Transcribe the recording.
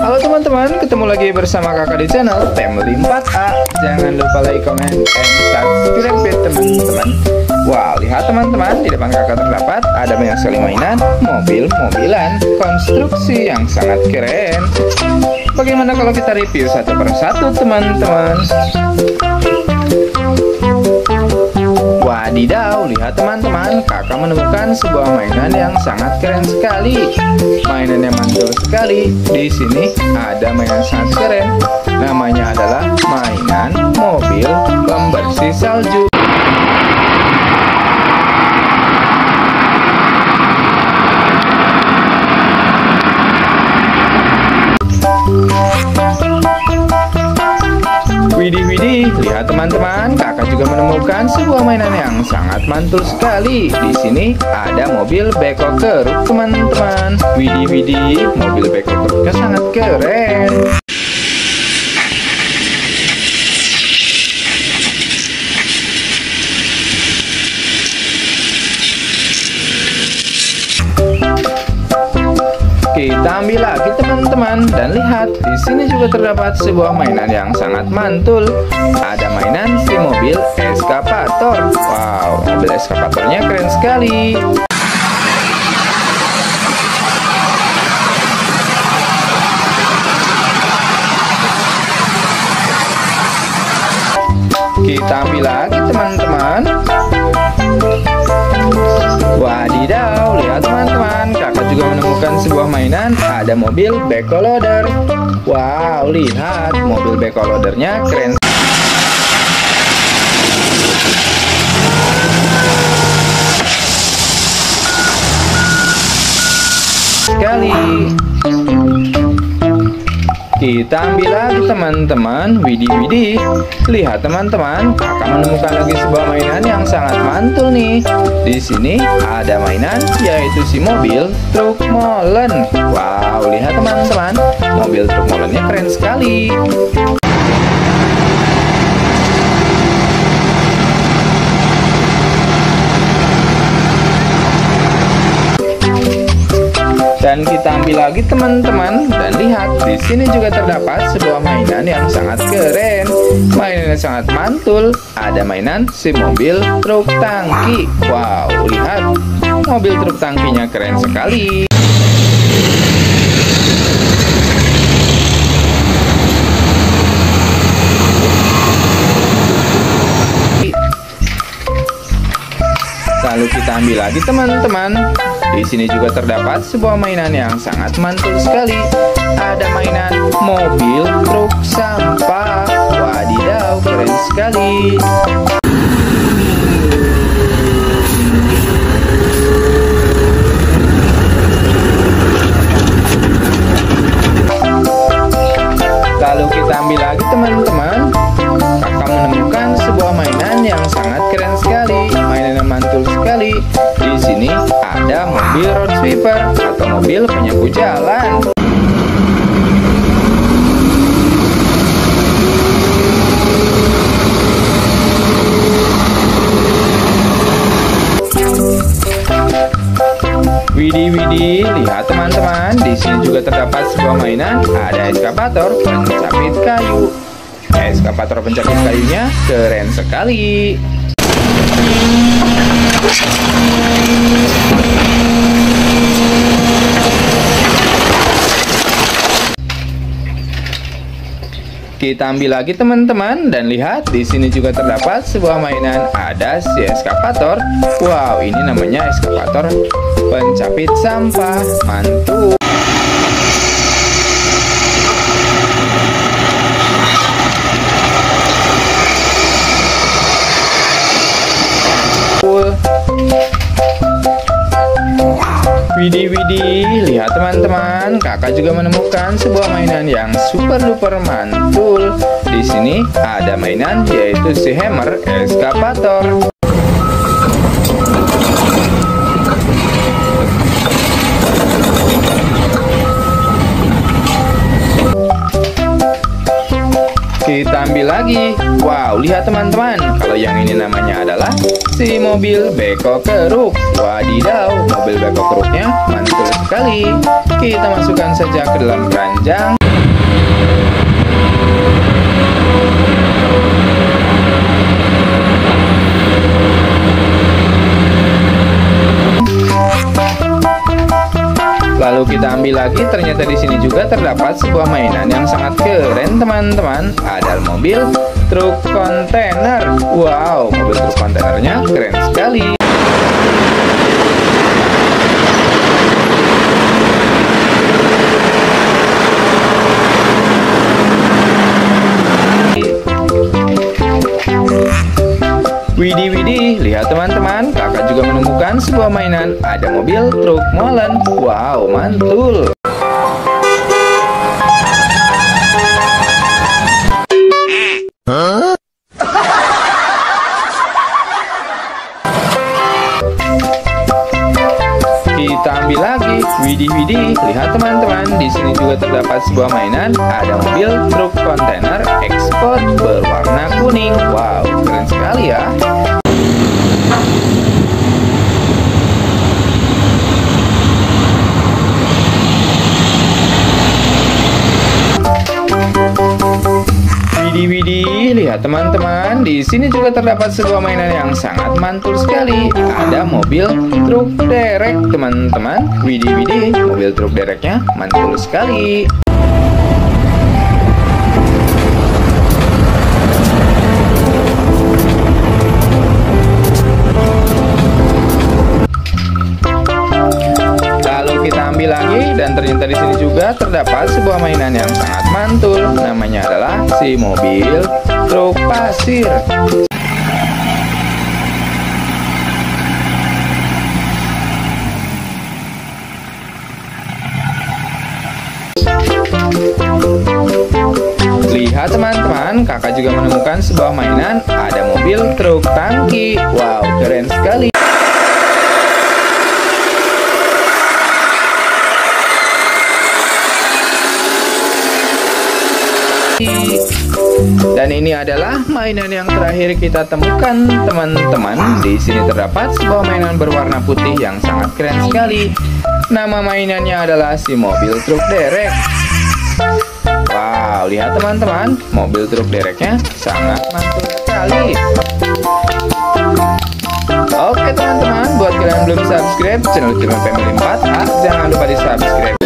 Halo teman-teman, ketemu lagi bersama kakak di channel Family 4A Jangan lupa like, comment, and subscribe ya teman-teman. Wow, lihat teman-teman, di depan kakak terdapat ada banyak sekali mainan Mobil-mobilan, konstruksi yang sangat keren. Bagaimana kalau kita review satu persatu teman-teman Wadidaw, lihat teman-teman, kakak menemukan sebuah mainan yang sangat keren sekali. Mainan yang mantul sekali. Di sini ada mainan sangat keren. Namanya adalah mainan mobil pembersih salju. Lihat teman-teman, kakak juga menemukan sebuah mainan yang sangat mantul sekali. Di sini ada mobil beko keruk teman-teman. Widih widih, mobil beko keruknya sangat keren. Lagi teman-teman dan lihat di sini juga terdapat sebuah mainan yang sangat mantul. Ada mainan si mobil eskapator. Wow, mobil eskapatornya keren sekali. Kita ambil lagi teman-teman. Mainan, ada mobil backhoe loader. Wow, lihat, mobil backhoe loadernya keren sekali. Kita ambil lagi teman-teman. Widih widih. Lihat teman-teman. Kakak menemukan lagi sebuah mainan yang sangat mantul nih. Di sini ada mainan yaitu si mobil truk molen. Wow lihat teman-teman. Mobil truk molennya keren sekali Ambil lagi teman-teman dan lihat di sini juga terdapat sebuah mainan yang sangat keren. Mainan sangat mantul. Ada mainan si mobil truk tangki. Wow, lihat mobil truk tangkinya keren sekali. Lalu kita ambil lagi teman-teman. Di sini juga terdapat sebuah mainan yang sangat mantul sekali. Ada mainan mobil truk sampah. Wadidaw, keren sekali. Widih widih, lihat teman-teman, di sini juga terdapat sebuah mainan, ada eskapator pencapit kayu. Eskapator pencapit kayunya keren sekali. Kita ambil lagi teman-teman dan lihat di sini juga terdapat sebuah mainan ada si eskapator. Wow, ini namanya eskapator pencapit sampah. Mantul. Widih widih, lihat teman-teman, kakak juga menemukan sebuah mainan yang super duper mantul. Di sini ada mainan yaitu si hammer eskapator. Kita ambil lagi. Wow, lihat teman-teman, kalau yang ini namanya adalah si mobil beko keruk. Wadidaw, mobil beko keruknya mantul sekali. Kita masukkan saja ke dalam keranjang. Lalu kita ambil lagi, ternyata di sini juga terdapat sebuah mainan yang sangat keren teman-teman. Ada mobil truk kontainer. Wow, mobil truk kontainernya keren sekali. Widih widih, lihat teman-teman, juga menemukan sebuah mainan. Ada mobil truk molen. Wow, mantul. Kita ambil lagi. Widih widih, lihat teman-teman, di sini juga terdapat sebuah mainan. Ada mobil truk kontainer ekspor berwarna kuning. Wow, keren sekali ya. Lihat teman-teman, di sini juga terdapat sebuah mainan yang sangat mantul sekali. Ada mobil truk derek, teman-teman. Widih widih, mobil truk dereknya mantul sekali. Ternyata di sini juga terdapat sebuah mainan yang sangat mantul. Namanya adalah si mobil truk pasir. Lihat teman-teman, kakak juga menemukan sebuah mainan. Ada mobil truk tangki. Wow, keren sekali. Dan ini adalah mainan yang terakhir kita temukan, teman-teman. Di sini terdapat sebuah mainan berwarna putih yang sangat keren sekali. Nama mainannya adalah si mobil truk derek. Wow, lihat teman-teman, mobil truk dereknya sangat mantul sekali. Oke teman-teman, buat kalian belum subscribe channel Cuma Family 4A, jangan lupa di subscribe